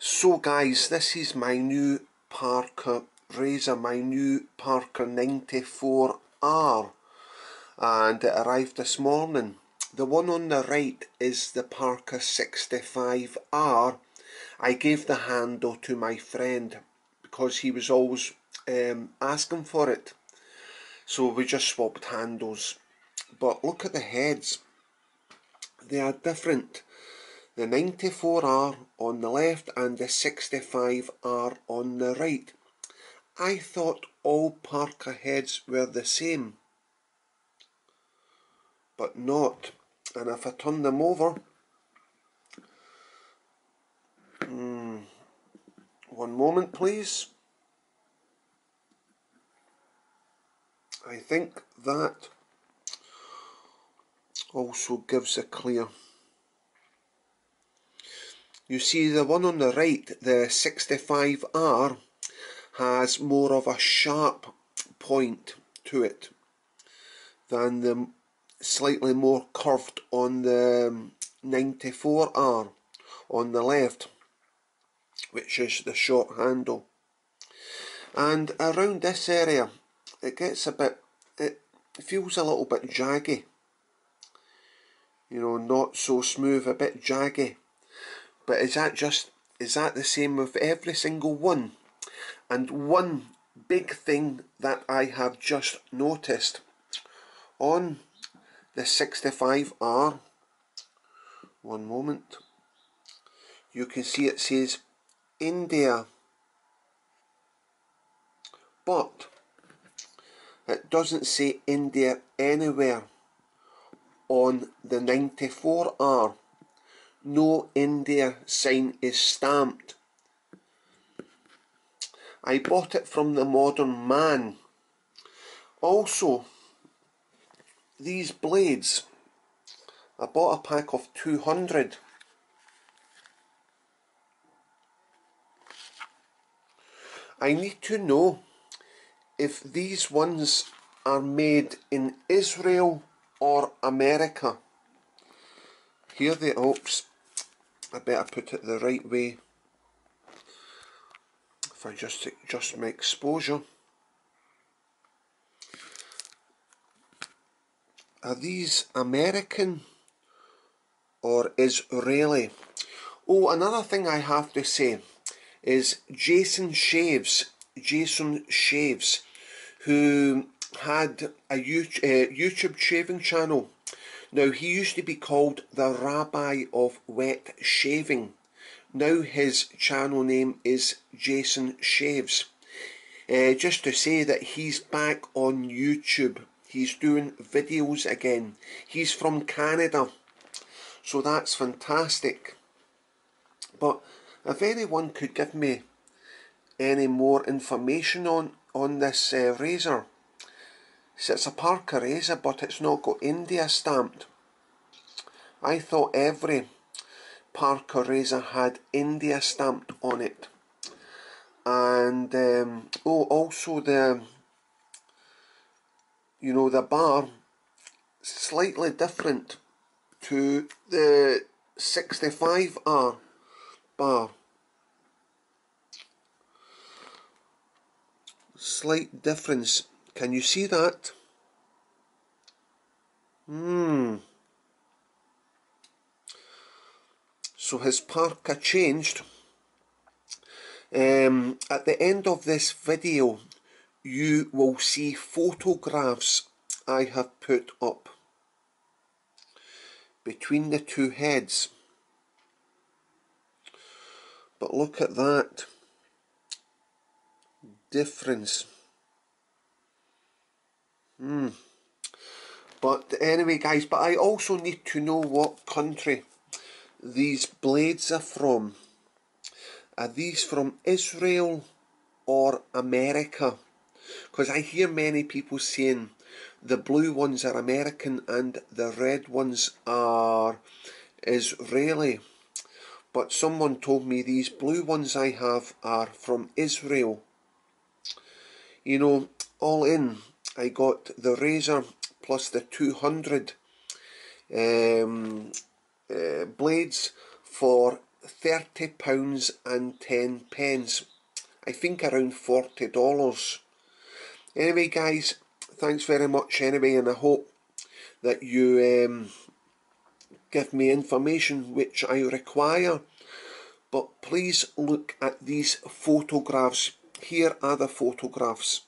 So guys, this is my new Parker Razor, my new Parker 94R and it arrived this morning. The one on the right is the Parker 65R. I gave the handle to my friend because he was always um, asking for it. So we just swapped handles. But look at the heads. They are different. The 94R on the left and the 65R on the right. I thought all Parker heads were the same. But not. And if I turn them over, mm, one moment please. I think that also gives a clear you see the one on the right the 65R has more of a sharp point to it than the slightly more curved on the um, 94R on the left which is the short handle. And around this area it gets a bit it feels a little bit jaggy. You know not so smooth a bit jaggy but is that just is that the same with every single one? And one big thing that I have just noticed on the 65R one moment you can see it says India. But it doesn't say India anywhere on the 94R no India sign is stamped. I bought it from the Modern Man. Also these blades I bought a pack of 200 I need to know if these ones are made in Israel or America here they oops I better put it the right way if I just adjust my exposure Are these American or Israeli? Oh, another thing I have to say is Jason Shaves, Jason Shaves, who had a uh, YouTube shaving channel. Now, he used to be called the Rabbi of Wet Shaving. Now his channel name is Jason Shaves. Uh, just to say that he's back on YouTube He's doing videos again. He's from Canada. So that's fantastic. But if anyone could give me any more information on, on this uh, razor. It's a Parker but it's not got India stamped. I thought every Parker had India stamped on it. And um, oh also the you know the bar slightly different to the 65R bar slight difference can you see that hmm so his Parker changed um, at the end of this video you will see photographs I have put up between the two heads. But look at that difference. Hmm. But anyway guys, but I also need to know what country these blades are from. Are these from Israel or America? Because I hear many people saying the blue ones are American and the red ones are Israeli. But someone told me these blue ones I have are from Israel. You know, all in, I got the razor plus the 200 um, uh, blades for £30 and 10 pence. I think around $40. Anyway, guys, thanks very much anyway, and I hope that you um, give me information which I require. But please look at these photographs. Here are the photographs.